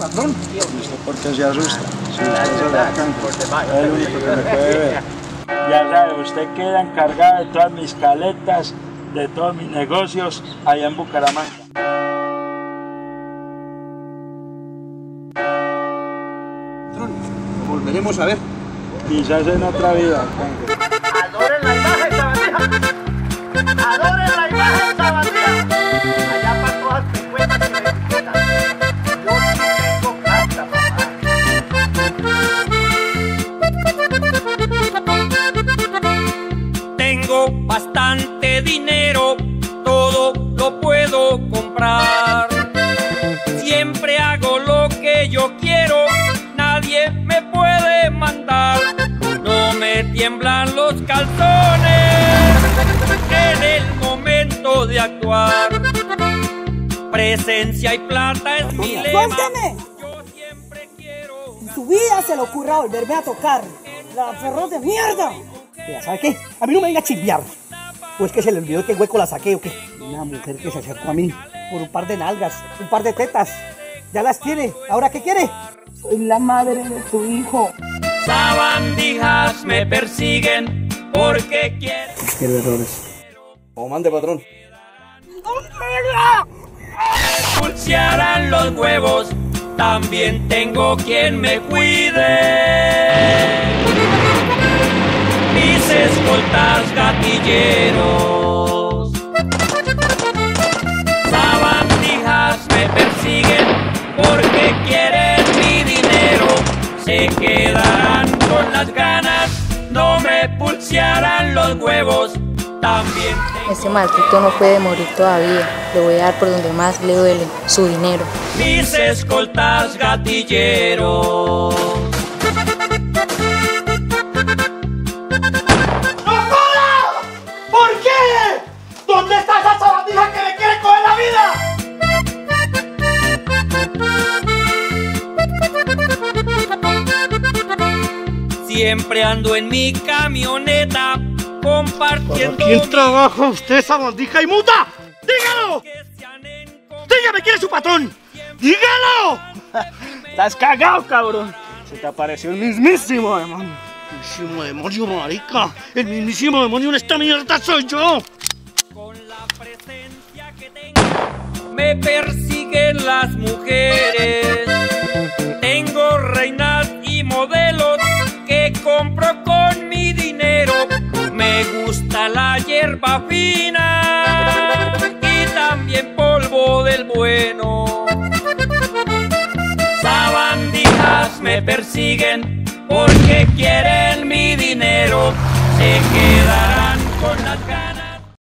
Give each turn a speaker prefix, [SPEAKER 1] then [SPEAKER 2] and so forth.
[SPEAKER 1] patrón.
[SPEAKER 2] ¿Y usted por qué se asusta? Si es el único que me puede ver. Ya sabe, usted queda encargado de todas mis caletas, de todos mis negocios allá en Bucaramanga.
[SPEAKER 1] Patrón, lo volveremos a ver.
[SPEAKER 2] Quizás en otra vida.
[SPEAKER 3] Adoren la imagen sabandija. Adoren la imagen sabandija.
[SPEAKER 4] Bastante dinero, todo lo puedo comprar. Siempre hago lo que yo quiero, nadie me puede mandar. No me tiemblan los calzones en el momento de actuar. Presencia y plata es mi lema. Yo siempre quiero
[SPEAKER 5] En su vida se le ocurra volverme a tocar. ¡La perro de mierda! Ya sabe qué, a mí no me venga a chimbear. Pues que se le olvidó qué hueco la saqué o qué. Una mujer que se acercó a mí por un par de nalgas, un par de tetas. Ya las tiene. ¿Ahora qué quiere? Soy la madre de tu hijo.
[SPEAKER 4] Sabandijas me persiguen porque quieren.
[SPEAKER 1] Quiero errores. O mande, patrón.
[SPEAKER 4] pulsearan los huevos, también tengo quien me cuide. Mis escoltas gatilleros, sabandijas me persiguen porque quieren mi dinero. Se quedarán con las ganas, no me pulsearán los huevos, también
[SPEAKER 6] Este maldito no puede morir todavía. Le voy a dar por donde más le duele, su dinero.
[SPEAKER 4] mis escoltas gatilleros.
[SPEAKER 3] ¿Dónde está esa sabandija que le quiere coger la vida?
[SPEAKER 4] Siempre ando en mi camioneta compartiendo.
[SPEAKER 3] ¿Quién trabaja usted, sabandija y muta? ¡Dígalo! ¡Dígame quién es su patrón! ¡Dígalo!
[SPEAKER 1] Estás cagado, cabrón. Se te apareció el mismísimo demonio.
[SPEAKER 3] Mismísimo demonio, marica. El mismísimo demonio en esta mierda soy yo.
[SPEAKER 4] Con la presencia que tengo, me persiguen las mujeres. Tengo reinas y modelos que compro con mi dinero. Me gusta la hierba fina y también polvo del bueno. Sabandijas me persiguen porque quieren. Se quedarán con las ganas.